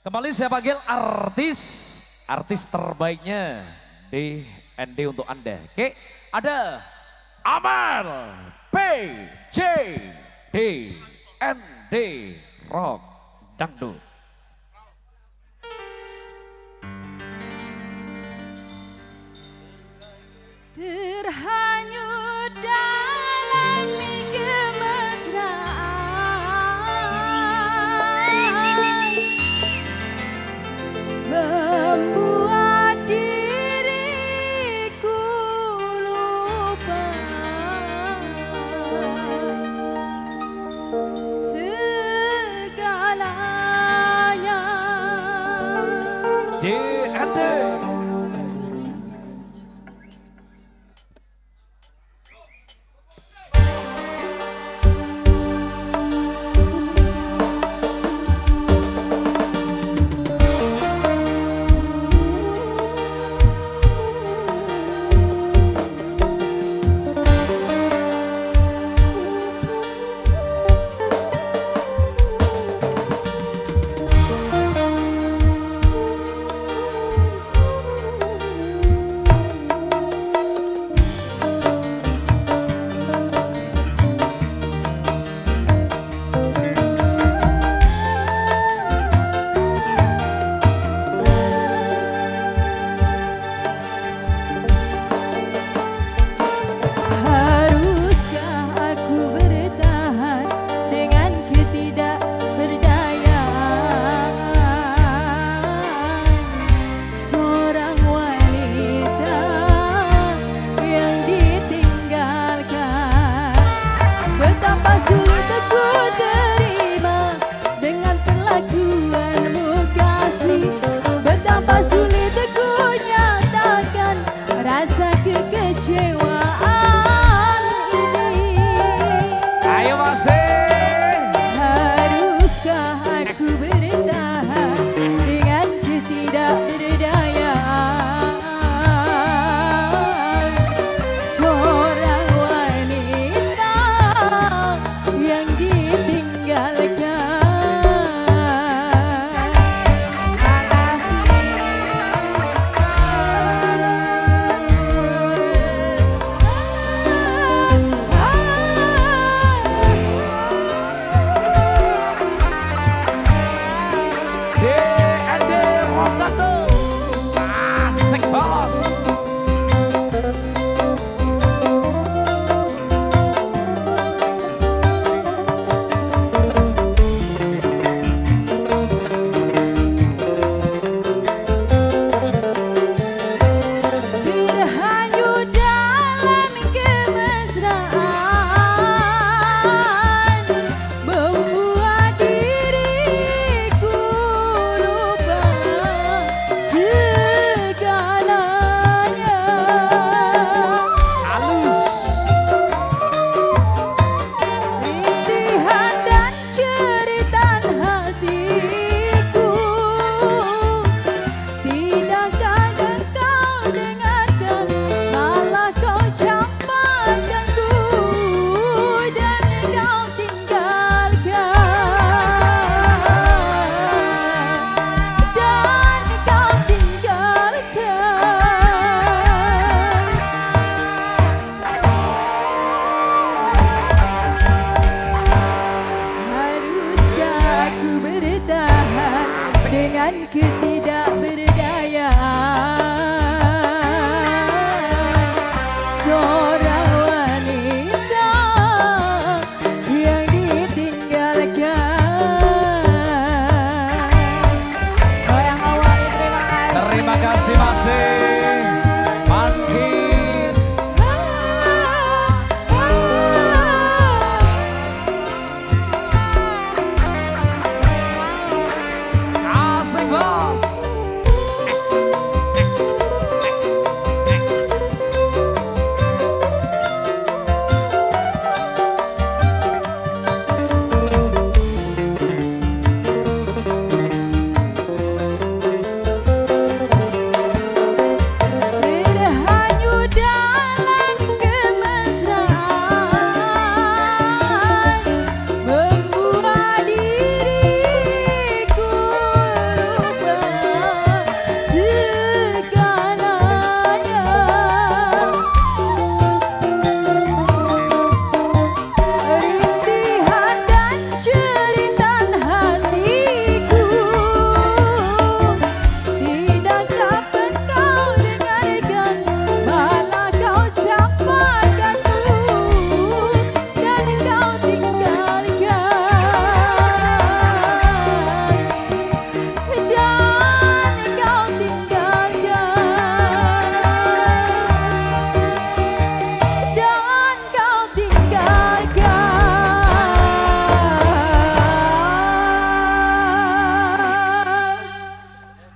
Kembali saya panggil artis, artis terbaiknya di ND untuk Anda. Oke, ada Amal P J D N D Rock Dangdut. Terhadap day and day.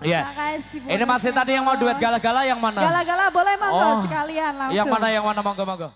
Iya. Yeah. Ini masih tadi yang mau duet gala-gala yang mana? Gala-gala boleh monggo oh. sekalian langsung. Yang mana yang mana monggo monggo.